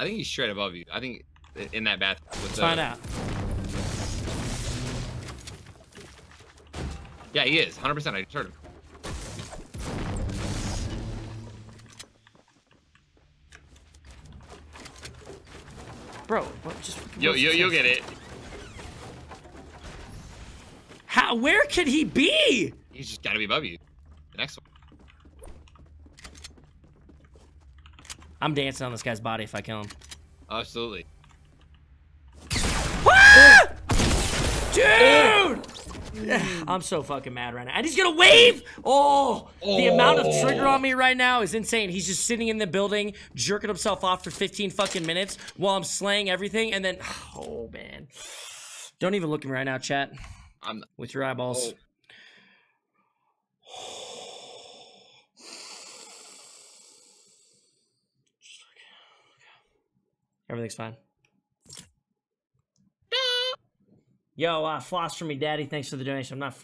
I think he's straight above you. I think in that bath. With the, find out. Yeah, he is. 100%. I just heard him. Bro, what, just Yo, yo, you'll get it. How? Where could he be? He's just got to be above you. The next one. I'm dancing on this guy's body if I kill him. Absolutely. Ah! Dude! I'm so fucking mad right now. And he's gonna wave! Oh, the amount of trigger on me right now is insane. He's just sitting in the building, jerking himself off for 15 fucking minutes while I'm slaying everything, and then, oh man. Don't even look at me right now, chat, I'm. with your eyeballs. Oh. Everything's fine. Yo, uh, floss for me, daddy. Thanks for the donation. I'm not.